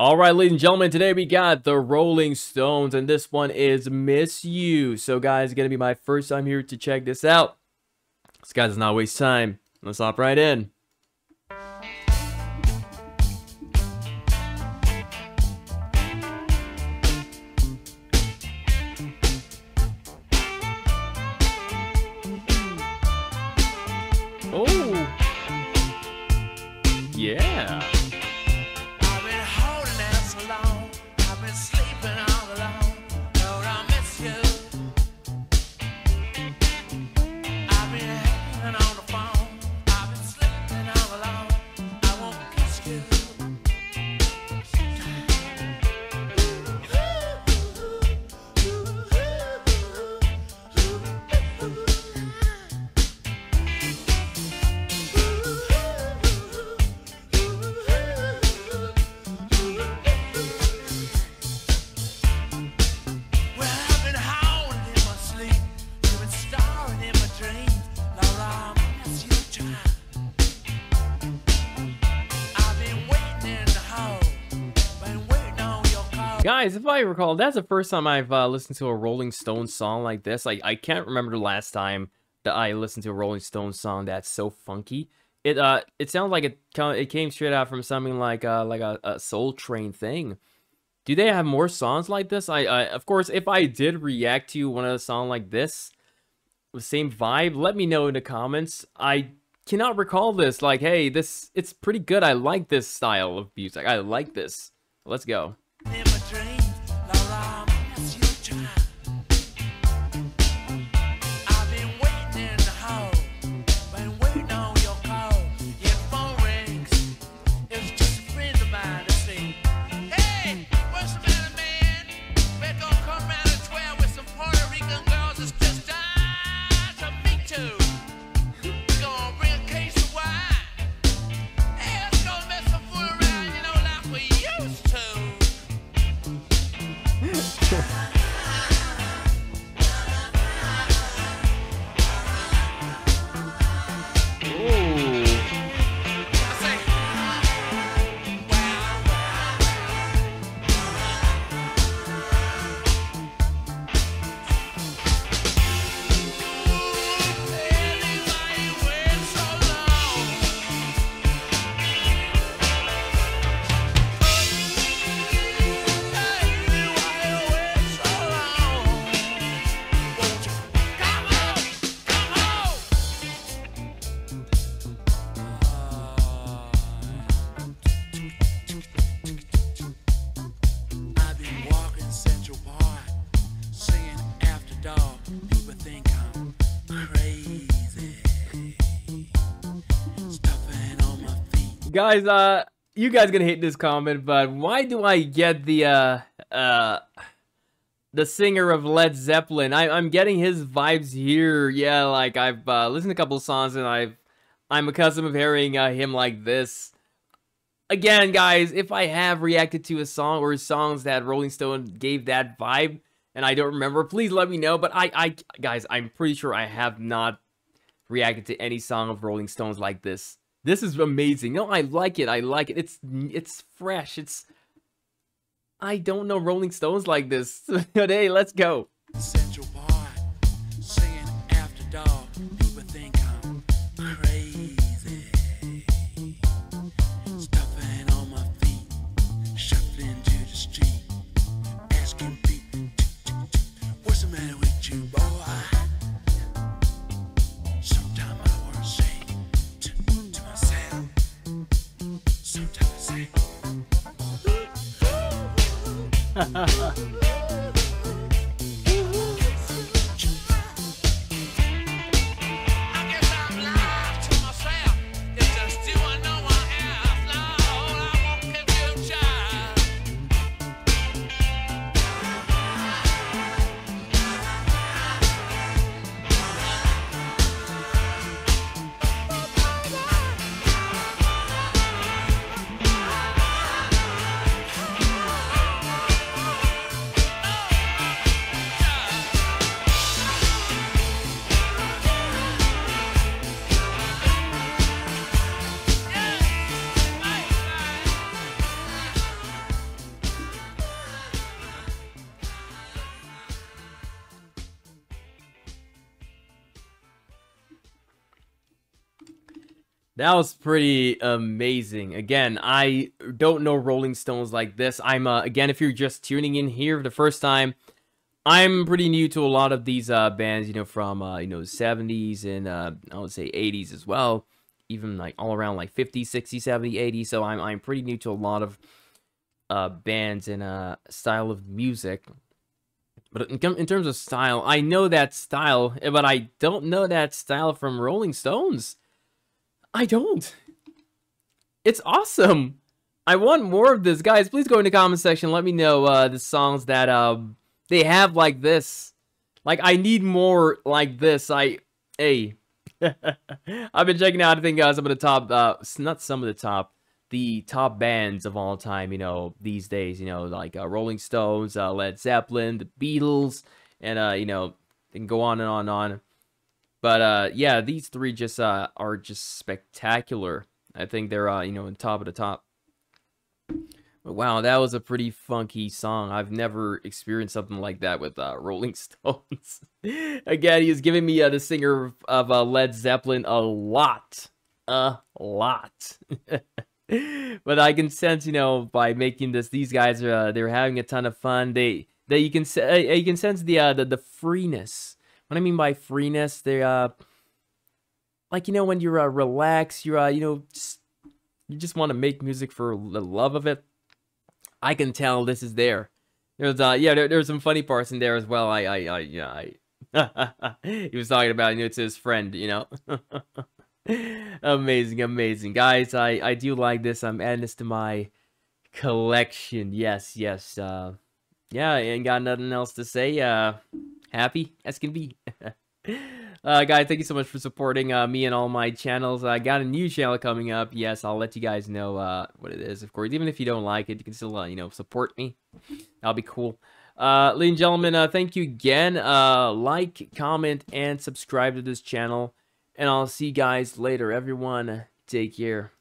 All right, ladies and gentlemen, today we got the Rolling Stones, and this one is Miss You. So, guys, it's going to be my first time here to check this out. This guy does not waste time. Let's hop right in. Oh. Yeah. Holding Guys, if I recall, that's the first time I've uh, listened to a Rolling Stones song like this. Like, I can't remember the last time that I listened to a Rolling Stones song that's so funky. It uh, it sounds like it it came straight out from something like uh, like a, a Soul Train thing. Do they have more songs like this? I, I of course, if I did react to one of the song like this, with same vibe, let me know in the comments. I cannot recall this. Like, hey, this it's pretty good. I like this style of music. I like this. Let's go. Guys uh you guys gonna hate this comment but why do i get the uh uh the singer of led zeppelin? I, i'm getting his vibes here. Yeah like i've uh listened to a couple songs and i've i'm accustomed of hearing uh, him like this. Again guys if i have reacted to a song or songs that rolling stone gave that vibe and i don't remember please let me know but i i guys i'm pretty sure i have not reacted to any song of rolling stones like this this is amazing. No, I like it. I like it. It's it's fresh. It's I don't know Rolling Stones like this. hey, let's go. Central Park, ha ha ha That was pretty amazing. Again, I don't know Rolling Stones like this. I'm uh, again, if you're just tuning in here for the first time, I'm pretty new to a lot of these uh, bands, you know, from uh, you know 70s and uh, I would say 80s as well, even like all around like 50, 60, 70, 80. So I'm I'm pretty new to a lot of uh, bands and uh, style of music. But in, in terms of style, I know that style, but I don't know that style from Rolling Stones. I don't. It's awesome. I want more of this. Guys, please go in the comment section. Let me know uh, the songs that um, they have like this. Like, I need more like this. I, hey. I've been checking out, I think, uh, some of the top, uh, not some of the top, the top bands of all time, you know, these days, you know, like uh, Rolling Stones, uh, Led Zeppelin, the Beatles, and, uh, you know, and go on and on and on. But uh, yeah, these three just uh, are just spectacular. I think they're uh, you know, on top of the top. But wow, that was a pretty funky song. I've never experienced something like that with uh, Rolling Stones. Again, he's giving me uh, the singer of, uh, Led Zeppelin a lot, a lot. but I can sense, you know, by making this, these guys are uh, they're having a ton of fun. They they you can uh, you can sense the uh, the the freeness what I mean by freeness, they uh, like you know when you're uh, relaxed, you're uh, you know, just, you just want to make music for the love of it. I can tell this is there. There's uh, yeah, there, there's some funny parts in there as well. I, I, I, yeah, I. he was talking about, you know, it's his friend, you know. amazing, amazing, guys. I, I do like this. I'm adding this to my collection. Yes, yes. Uh, yeah, ain't got nothing else to say. Uh happy as can be. uh, guys, thank you so much for supporting uh, me and all my channels. I got a new channel coming up. Yes, I'll let you guys know uh, what it is, of course. Even if you don't like it, you can still, uh, you know, support me. That'll be cool. Uh, ladies and gentlemen, uh, thank you again. Uh, like, comment, and subscribe to this channel. And I'll see you guys later. Everyone, take care.